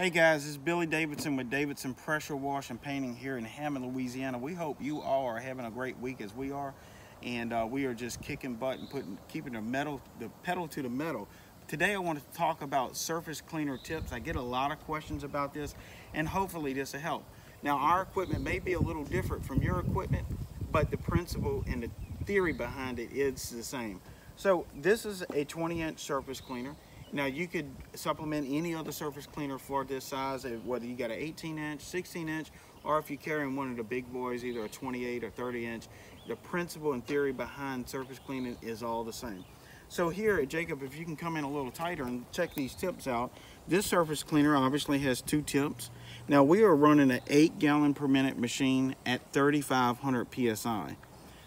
Hey guys, is Billy Davidson with Davidson Pressure Wash and Painting here in Hammond, Louisiana. We hope you all are having a great week as we are, and uh, we are just kicking butt and putting, keeping the metal, the pedal to the metal. Today I want to talk about surface cleaner tips. I get a lot of questions about this, and hopefully this will help. Now our equipment may be a little different from your equipment, but the principle and the theory behind it is the same. So this is a 20 inch surface cleaner. Now you could supplement any other surface cleaner for this size, whether you got an 18 inch, 16 inch, or if you're carrying one of the big boys, either a 28 or 30 inch, the principle and theory behind surface cleaning is all the same. So here, at Jacob, if you can come in a little tighter and check these tips out, this surface cleaner obviously has two tips. Now we are running an eight gallon per minute machine at 3,500 PSI.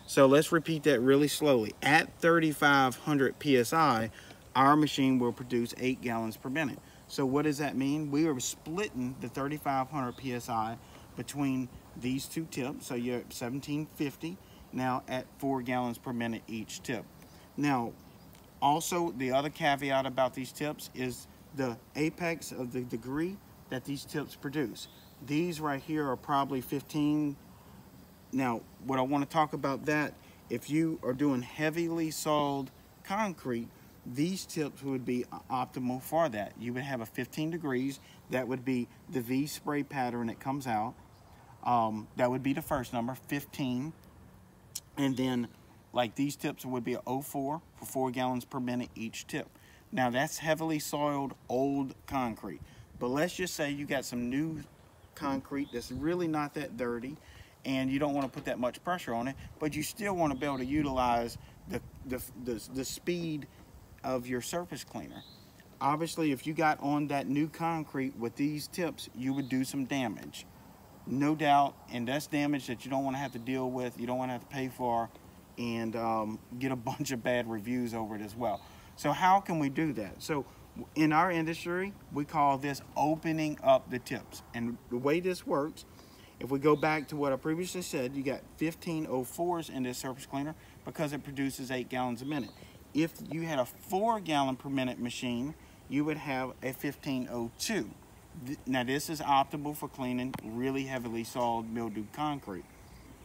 So let's repeat that really slowly. At 3,500 PSI, our machine will produce eight gallons per minute. So what does that mean? We are splitting the 3,500 PSI between these two tips. So you're at 1750 now at four gallons per minute each tip. Now, also the other caveat about these tips is the apex of the degree that these tips produce. These right here are probably 15. Now, what I want to talk about that, if you are doing heavily soiled concrete, these tips would be optimal for that. You would have a 15 degrees. That would be the V spray pattern that comes out. Um, that would be the first number, 15. And then like these tips would be a 04 for four gallons per minute each tip. Now that's heavily soiled old concrete. But let's just say you got some new concrete that's really not that dirty and you don't want to put that much pressure on it, but you still want to be able to utilize the, the, the, the speed of your surface cleaner. Obviously, if you got on that new concrete with these tips, you would do some damage. No doubt, and that's damage that you don't want to have to deal with, you don't want to have to pay for, and um, get a bunch of bad reviews over it as well. So how can we do that? So in our industry, we call this opening up the tips. And the way this works, if we go back to what I previously said, you got 1504s in this surface cleaner because it produces eight gallons a minute if you had a four gallon per minute machine, you would have a 1502. Now this is optimal for cleaning really heavily soiled mildew concrete.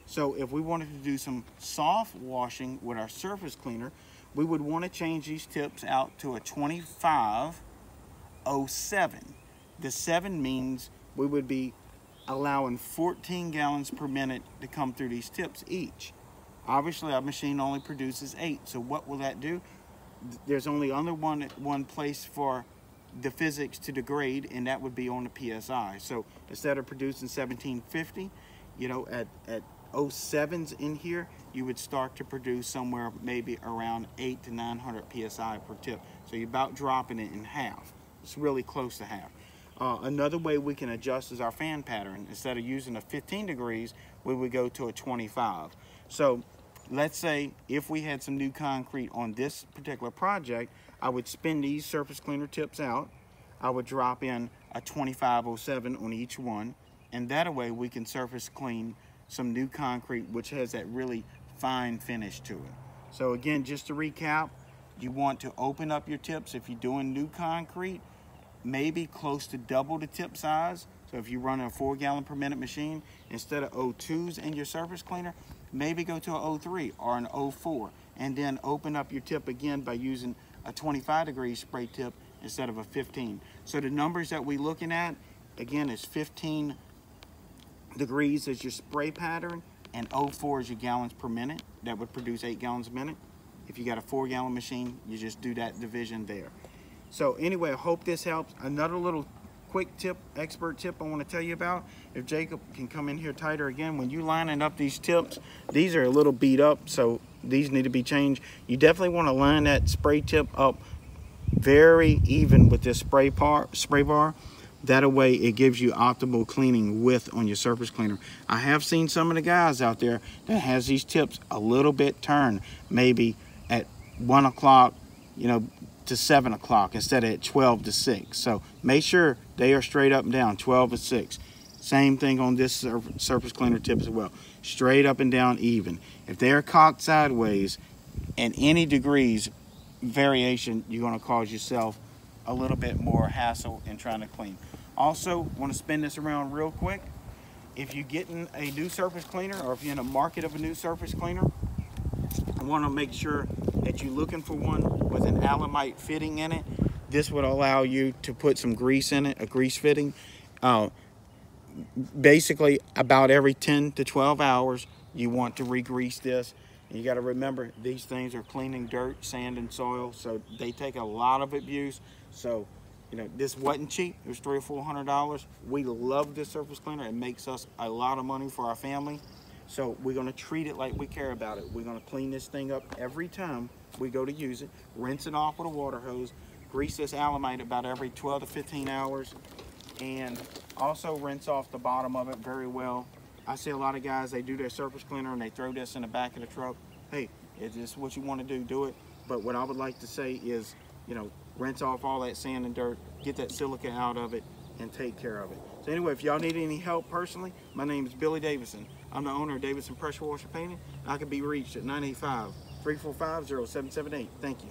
So if we wanted to do some soft washing with our surface cleaner, we would want to change these tips out to a 2507. The 7 means we would be allowing 14 gallons per minute to come through these tips each. Obviously, our machine only produces eight. So what will that do? There's only only one, one place for the physics to degrade, and that would be on the PSI. So instead of producing 1750, you know, at, at 07s in here, you would start to produce somewhere maybe around 8 to 900 PSI per tip. So you're about dropping it in half. It's really close to half. Uh, another way we can adjust is our fan pattern. Instead of using a 15 degrees, we would go to a 25. So let's say if we had some new concrete on this particular project, I would spin these surface cleaner tips out. I would drop in a 2507 on each one. And that way we can surface clean some new concrete, which has that really fine finish to it. So again, just to recap, you want to open up your tips if you're doing new concrete, maybe close to double the tip size. So if you run a four gallon per minute machine, instead of O2s in your surface cleaner, maybe go to an 03 or an 04 and then open up your tip again by using a 25 degree spray tip instead of a 15. So the numbers that we're looking at, again, is 15 degrees is your spray pattern and 04 is your gallons per minute. That would produce eight gallons a minute. If you got a four gallon machine, you just do that division there. So anyway, I hope this helps. Another little quick tip, expert tip I want to tell you about. If Jacob can come in here tighter again, when you lining up these tips, these are a little beat up, so these need to be changed. You definitely want to line that spray tip up very even with this spray, par, spray bar. That way it gives you optimal cleaning width on your surface cleaner. I have seen some of the guys out there that has these tips a little bit turned, maybe at one o'clock, you know, to 7 o'clock instead of at 12 to 6. So make sure they are straight up and down, 12 to 6. Same thing on this surface cleaner tip as well. Straight up and down even. If they're cocked sideways and any degrees variation, you're going to cause yourself a little bit more hassle in trying to clean. Also, want to spin this around real quick. If you're getting a new surface cleaner or if you're in the market of a new surface cleaner, I want to make sure that you're looking for one with an Alemite fitting in it. This would allow you to put some grease in it, a grease fitting. Uh, basically, about every 10 to 12 hours, you want to re-grease this. You got to remember, these things are cleaning dirt, sand, and soil, so they take a lot of abuse. So, you know, this wasn't cheap. It was three or four hundred dollars. We love this surface cleaner. It makes us a lot of money for our family. So we're gonna treat it like we care about it. We're gonna clean this thing up every time we go to use it, rinse it off with a water hose, grease this alemite about every 12 to 15 hours, and also rinse off the bottom of it very well. I see a lot of guys, they do their surface cleaner and they throw this in the back of the truck. Hey, it's just what you wanna do, do it. But what I would like to say is, you know, rinse off all that sand and dirt, get that silica out of it, and take care of it. So anyway, if y'all need any help personally, my name is Billy Davidson. I'm the owner of Davidson Pressure Washer Painting. I can be reached at 985-345-0778. Thank you.